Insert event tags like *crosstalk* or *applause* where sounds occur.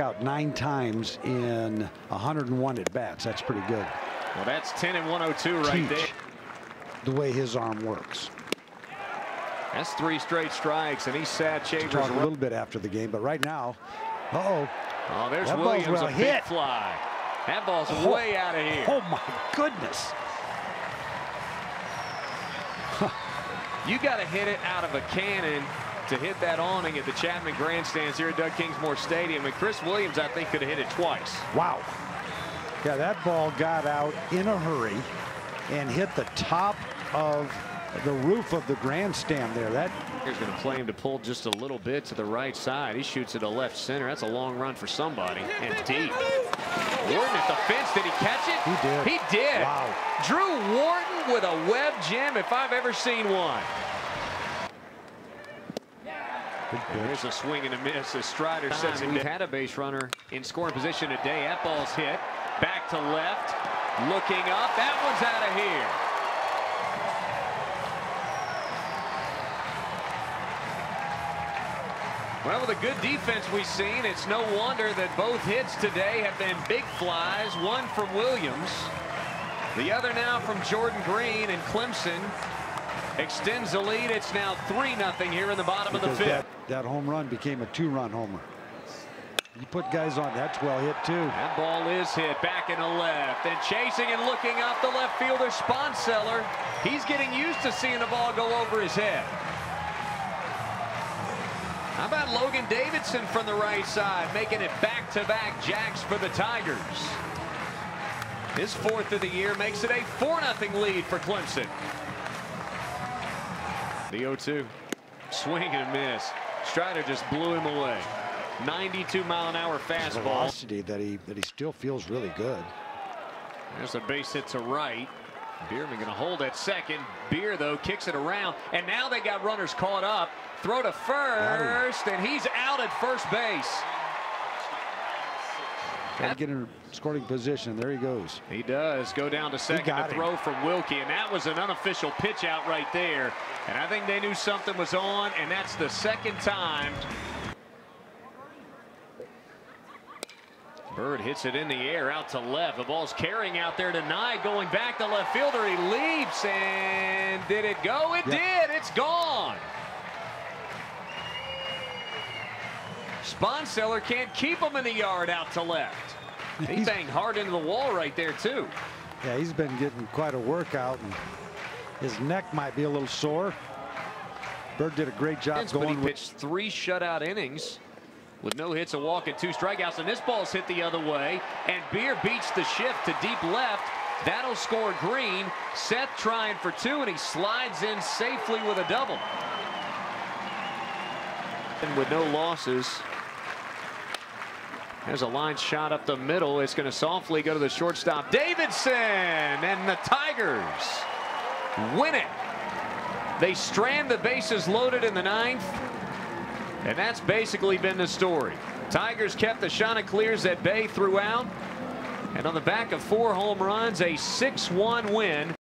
out nine times in 101 at bats. That's pretty good. Well, that's 10 and 102 right Teach there. the way his arm works. That's three straight strikes, and he sat Chambers. Talk a little bit after the game, but right now, uh oh. Oh, there's That Williams, well a hit. big fly. That ball's Oh. way out of here. Oh my goodness. *laughs* You got to hit it out of a cannon to hit that awning at the Chapman Grandstands here at Doug Kingsmore Stadium. And Chris Williams, I think, could have hit it twice. Wow. Yeah, that ball got out in a hurry and hit the top of the roof of the grandstand there. That Here's going to play him to pull just a little bit to the right side. He shoots it to left center. That's a long run for somebody. And deep. Wharton at the fence. Did he catch it? He did. He did. Wow. Drew Wharton with a web gem if I've ever seen one. Good And pitch. Here's a swing and a miss as Strider sets him. We've had a base runner in scoring position today. That ball's hit. Back to left. Looking up. That one's out of here. Well, with a good defense we've seen, it's no wonder that both hits today have been big flies. One from Williams. The other now from Jordan Greene and Clemson extends the lead. It's now 3-0 here in the bottom of the fifth. that, that home run became a two-run homer. You put guys on, that's well hit too. That ball is hit back in the left and chasing and looking up the left fielder Sponseller. He's getting used to seeing the ball go over his head. How about Logan Davidson from the right side making it back-to-back jacks for the Tigers. His fourth of the year makes it a 4-0 lead for Clemson. The 0-2. Swing and a miss. Strider just blew him away. 92 mile an hour fastball. Velocity that he that he still feels really good. There's a base hit to right. Bierman going to hold at second. Beer, though, kicks it around. And now they got runners caught up. Throw to first, and he's out at first base. Got to get in scoring position. There he goes. He does go down to second to him. throw from Wilkie, and that was an unofficial pitch out right there. And I think they knew something was on, and that's the second time. Byrd hits it in the air out to left. The ball's carrying out there tonight, going back to left fielder. He leaps, and did it go? It Yeah. did. It's gone. Sponseller can't keep him in the yard out to left. *laughs* He He's- banged hard into the wall right there, too. Yeah, he's been getting quite a workout, and his neck might be a little sore. Byrd did a great job But he going with pitched three shutout innings with no hits, a walk, and two strikeouts. And this ball's hit the other way. And Beer beats the shift to deep left. That'll score Greene. Seth trying for two, and he slides in safely with a double. And with no losses. There's a line shot up the middle. It's going to softly go to the shortstop. Davidson and the Tigers win it. They strand the bases loaded in the ninth. And that's basically been the story. Tigers kept the Chanticleers at bay throughout. And on the back of four home runs, a 6-1 win.